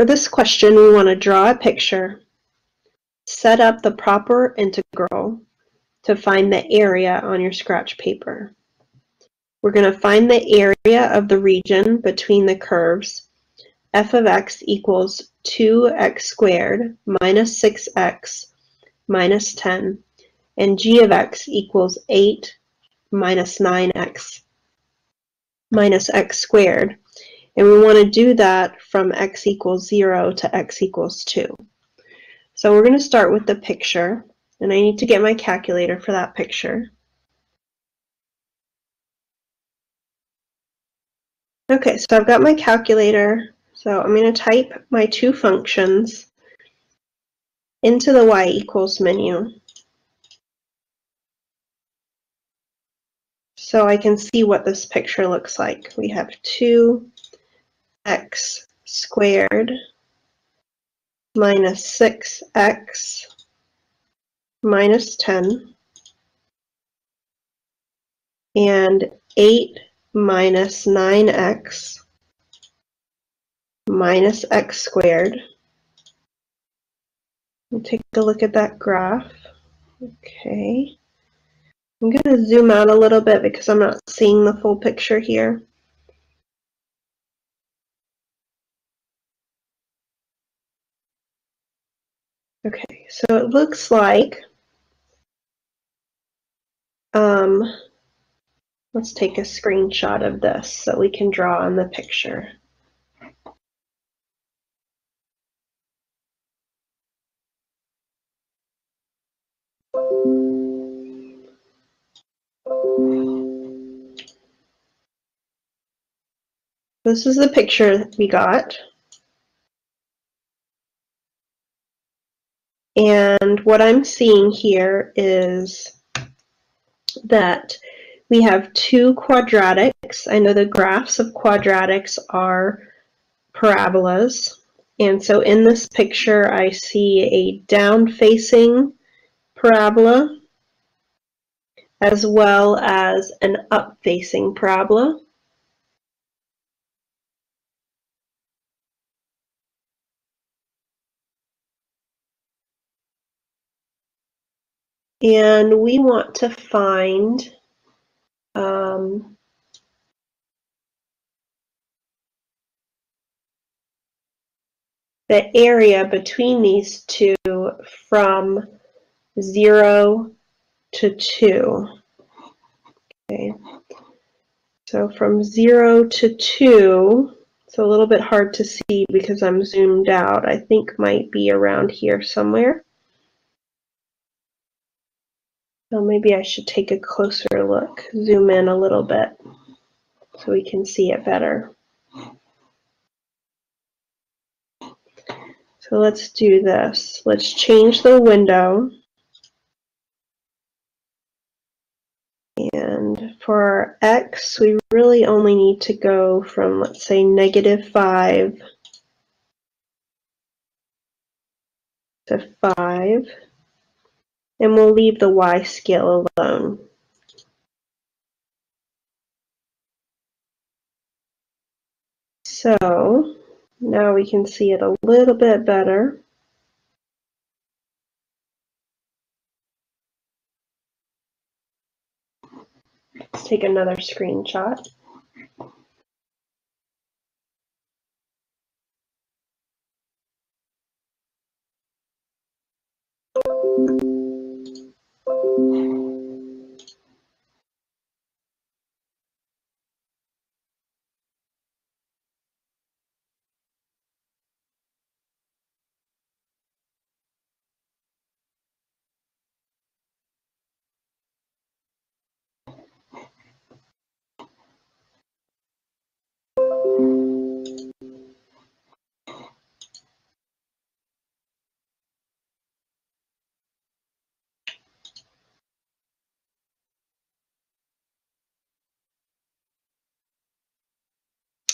For this question, we want to draw a picture, set up the proper integral to find the area on your scratch paper. We're going to find the area of the region between the curves f of x equals 2x squared minus 6x minus 10 and g of x equals 8 minus 9x minus x squared. And we want to do that from x equals 0 to x equals 2. So we're going to start with the picture, and I need to get my calculator for that picture. Okay, so I've got my calculator. So I'm going to type my two functions into the y equals menu. So I can see what this picture looks like. We have 2x squared minus 6x minus 10 and 8 minus 9x minus x squared. We'll Take a look at that graph. Okay. I'm going to zoom out a little bit because I'm not seeing the full picture here. Okay, so it looks like, um, let's take a screenshot of this so we can draw on the picture. This is the picture we got. And what I'm seeing here is that we have two quadratics. I know the graphs of quadratics are parabolas. And so in this picture, I see a down-facing parabola as well as an up-facing parabola. And we want to find um, the area between these two from 0 to 2. Okay. So from 0 to 2, it's a little bit hard to see because I'm zoomed out. I think might be around here somewhere. So maybe I should take a closer look, zoom in a little bit so we can see it better. So let's do this. Let's change the window. And for x, we really only need to go from, let's say, negative 5 to 5 and we'll leave the Y scale alone. So now we can see it a little bit better. Let's take another screenshot.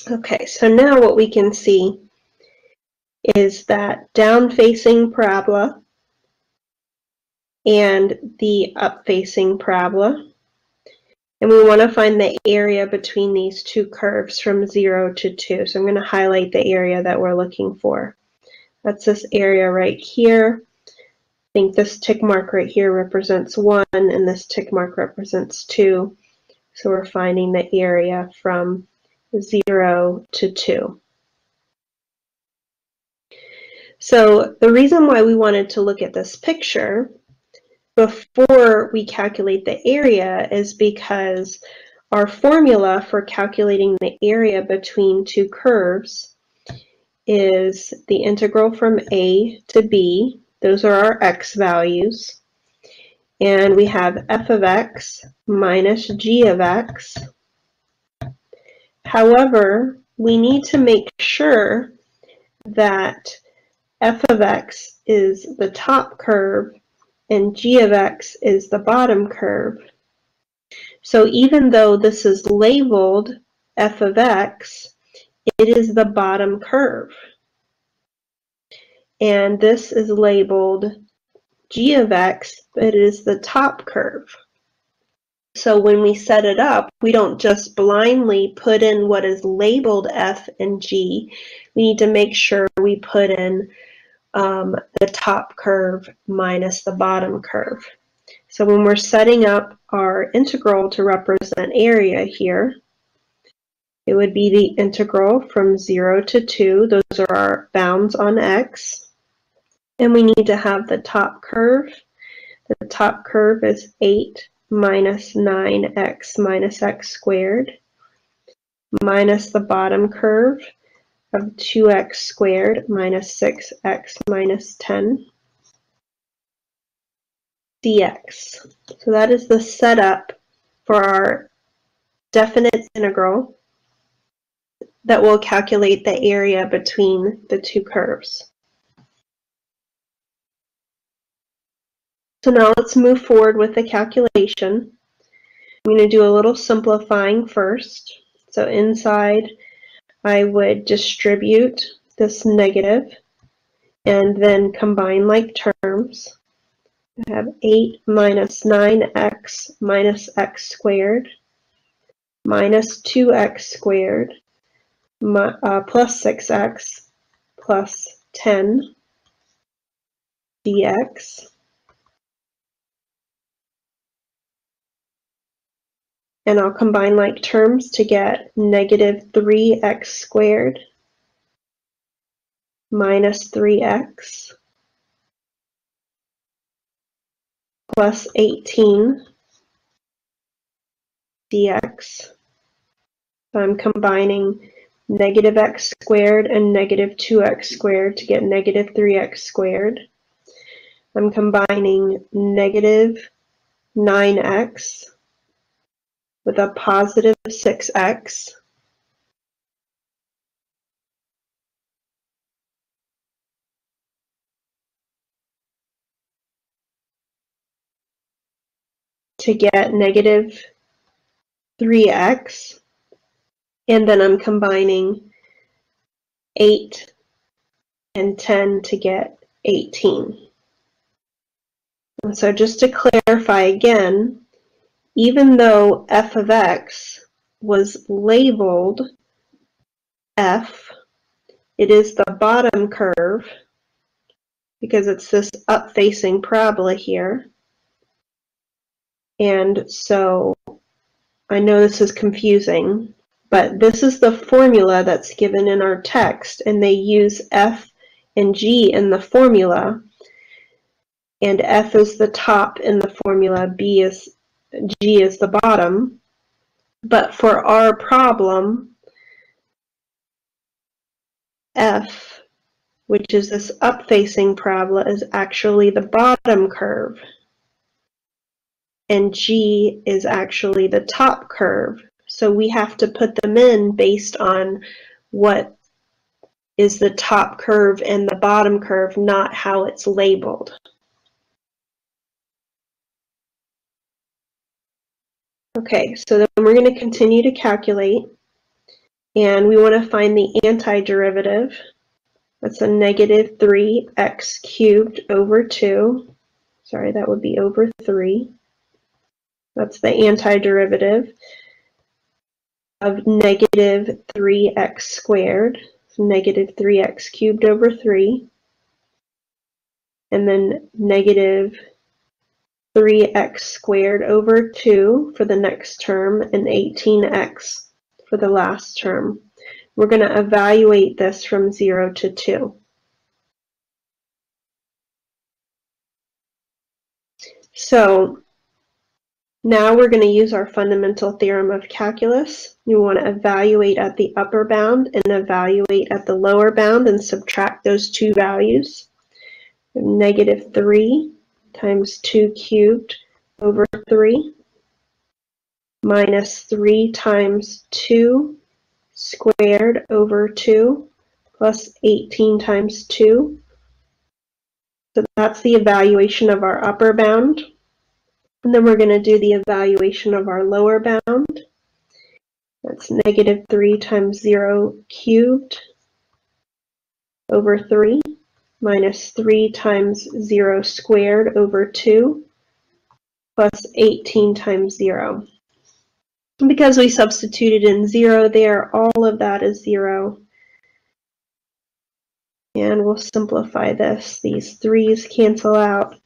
Okay, so now what we can see is that down-facing parabola and the up-facing parabola. And we want to find the area between these two curves from 0 to 2. So I'm going to highlight the area that we're looking for. That's this area right here. I think this tick mark right here represents 1 and this tick mark represents 2. So we're finding the area from 0 to 2. So the reason why we wanted to look at this picture before we calculate the area is because our formula for calculating the area between two curves is the integral from a to b. Those are our x values. And we have f of x minus g of x. However, we need to make sure that f of x is the top curve and g of x is the bottom curve. So even though this is labeled f of x, it is the bottom curve. And this is labeled g of x, but it is the top curve. So when we set it up, we don't just blindly put in what is labeled f and g. We need to make sure we put in um, the top curve minus the bottom curve. So when we're setting up our integral to represent area here, it would be the integral from 0 to 2. Those are our bounds on x. And we need to have the top curve. The top curve is 8 minus 9x minus x squared minus the bottom curve of 2x squared minus 6x minus 10 dx. So that is the setup for our definite integral that will calculate the area between the two curves. So now let's move forward with the calculation. I'm going to do a little simplifying first. So inside I would distribute this negative and then combine like terms. I have 8 minus 9x minus x squared minus 2x squared uh, plus 6x plus 10 dx and I'll combine like terms to get negative 3x squared minus 3x plus 18 dx. So I'm combining negative x squared and negative 2x squared to get negative 3x squared. I'm combining negative 9x with a positive 6x to get negative 3x and then I'm combining 8 and 10 to get 18. And so just to clarify again, even though f of x was labeled f, it is the bottom curve because it's this up-facing parabola here. And so I know this is confusing, but this is the formula that's given in our text, and they use f and g in the formula, and f is the top in the formula, b is G is the bottom. But for our problem, F, which is this up-facing parabola, is actually the bottom curve. And G is actually the top curve. So we have to put them in based on what is the top curve and the bottom curve, not how it's labeled. Okay, so then we're going to continue to calculate. And we want to find the antiderivative. That's a negative 3x cubed over 2. Sorry, that would be over 3. That's the antiderivative of negative 3x squared, negative 3x cubed over 3, and then negative 3x squared over 2 for the next term, and 18x for the last term. We're going to evaluate this from 0 to 2. So now we're going to use our fundamental theorem of calculus. You want to evaluate at the upper bound and evaluate at the lower bound and subtract those two values. Negative 3 times 2 cubed over 3 minus 3 times 2 squared over 2 plus 18 times 2. So that's the evaluation of our upper bound. And then we're going to do the evaluation of our lower bound. That's negative 3 times 0 cubed over 3 minus 3 times 0 squared over 2 plus 18 times 0. Because we substituted in 0 there, all of that is 0. And we'll simplify this. These 3's cancel out.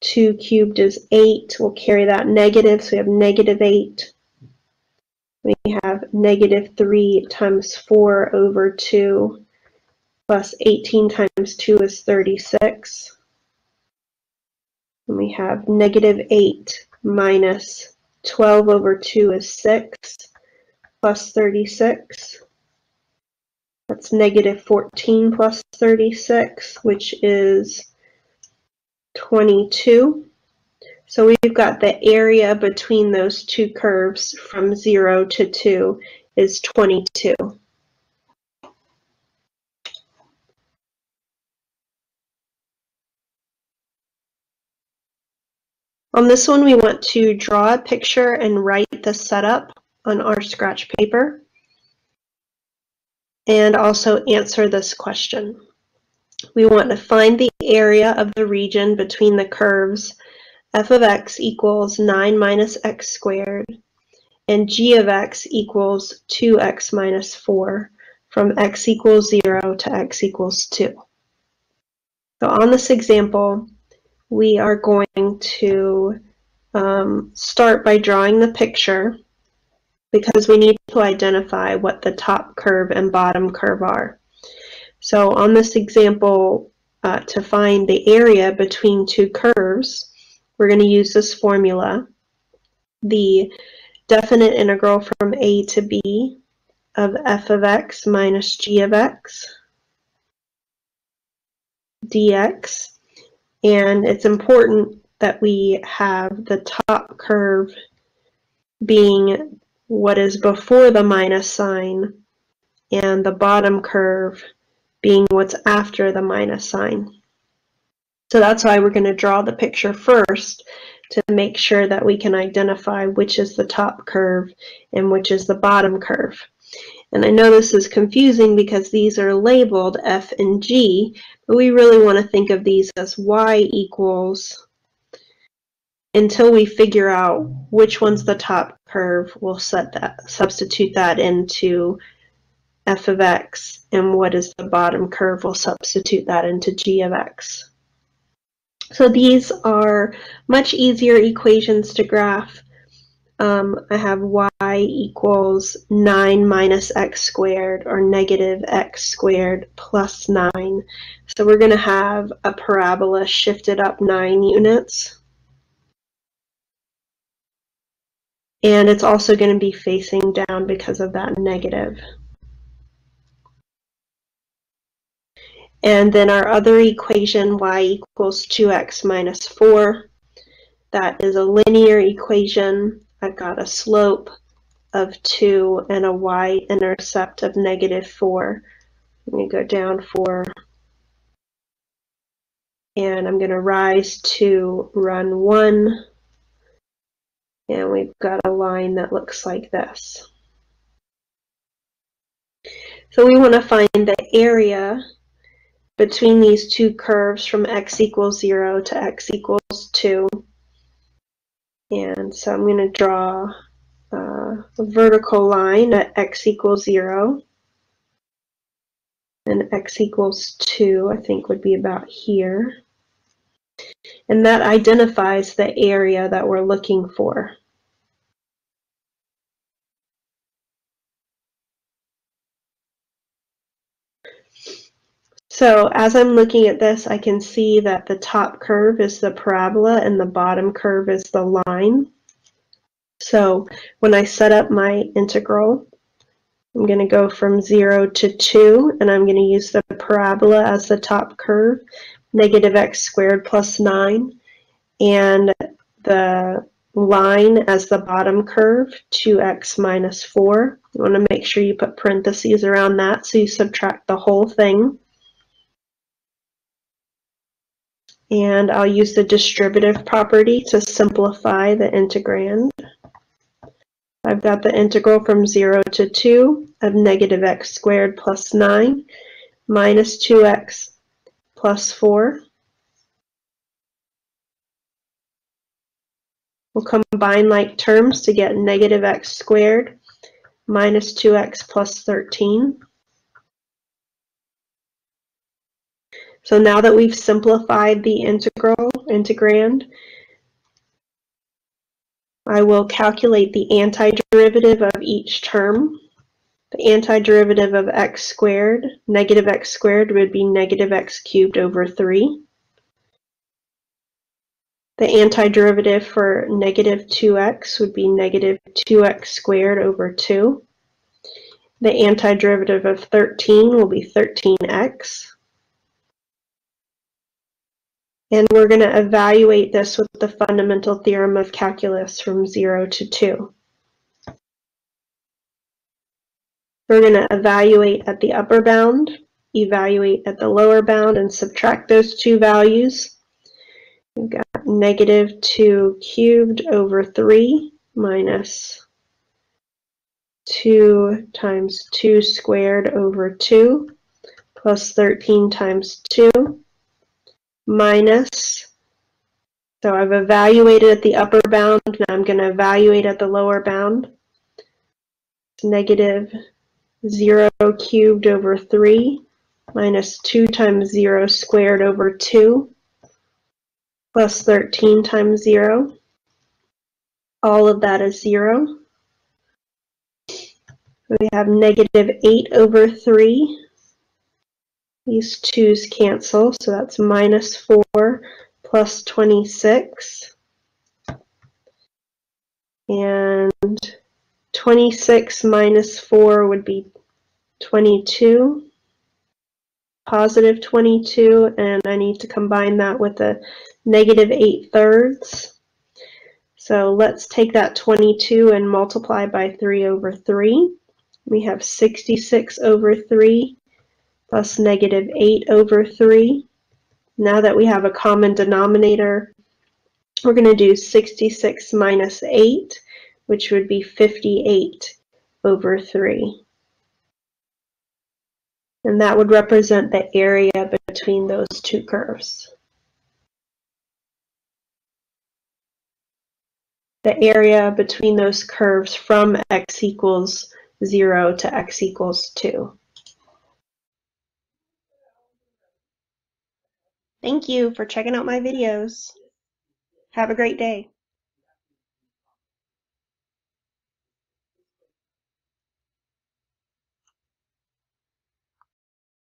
2 cubed is 8. We'll carry that negative, so we have negative 8. We have negative 3 times 4 over 2 plus 18 times 2 is 36. And we have negative 8 minus 12 over 2 is 6 plus 36. That's negative 14 plus 36, which is 22. So we've got the area between those two curves from 0 to 2 is 22. On this one, we want to draw a picture and write the setup on our scratch paper and also answer this question. We want to find the area of the region between the curves f of x equals 9 minus x squared and g of x equals 2x minus 4 from x equals 0 to x equals 2. So on this example, we are going to um, start by drawing the picture because we need to identify what the top curve and bottom curve are. So on this example, uh, to find the area between two curves, we're going to use this formula. The definite integral from a to b of f of x minus g of x dx and it's important that we have the top curve being what is before the minus sign and the bottom curve being what's after the minus sign. So that's why we're going to draw the picture first to make sure that we can identify which is the top curve and which is the bottom curve. And I know this is confusing because these are labeled F and G, but we really want to think of these as Y equals until we figure out which one's the top curve, we'll set that, substitute that into f of x, and what is the bottom curve, we'll substitute that into g of x. So these are much easier equations to graph um, I have y equals 9 minus x squared or negative x squared plus 9. So we're going to have a parabola shifted up 9 units. And it's also going to be facing down because of that negative. And then our other equation, y equals 2x minus 4. That is a linear equation I've got a slope of 2 and a y-intercept of negative 4. I'm going to go down 4. And I'm going to rise to run 1. And we've got a line that looks like this. So we want to find the area between these two curves from x equals 0 to x equals 2. And so I'm going to draw uh, a vertical line at x equals 0 and x equals 2 I think would be about here. And that identifies the area that we're looking for. So as I'm looking at this, I can see that the top curve is the parabola and the bottom curve is the line. So when I set up my integral, I'm going to go from 0 to 2, and I'm going to use the parabola as the top curve, negative x squared plus 9, and the line as the bottom curve, 2x minus 4. You want to make sure you put parentheses around that so you subtract the whole thing. And I'll use the distributive property to simplify the integrand. I've got the integral from 0 to 2 of negative x squared plus 9 minus 2x plus 4. We'll combine like terms to get negative x squared minus 2x plus 13. So now that we've simplified the integral, integrand, I will calculate the antiderivative of each term. The antiderivative of x squared, negative x squared, would be negative x cubed over 3. The antiderivative for negative 2x would be negative 2x squared over 2. The antiderivative of 13 will be 13x. And we're going to evaluate this with the fundamental theorem of calculus from 0 to 2. We're going to evaluate at the upper bound, evaluate at the lower bound, and subtract those two values. We've got negative 2 cubed over 3 minus 2 times 2 squared over 2 plus 13 times 2 minus, so I've evaluated at the upper bound, now I'm going to evaluate at the lower bound. It's negative 0 cubed over 3 minus 2 times 0 squared over 2 plus 13 times 0. All of that is 0. We have negative 8 over 3 these 2's cancel, so that's minus 4 plus 26. And 26 minus 4 would be 22, positive 22, and I need to combine that with a negative 8 thirds. So let's take that 22 and multiply by 3 over 3. We have 66 over 3 plus negative 8 over 3. Now that we have a common denominator, we're going to do 66 minus 8, which would be 58 over 3. And that would represent the area between those two curves. The area between those curves from x equals 0 to x equals 2. Thank you for checking out my videos. Have a great day.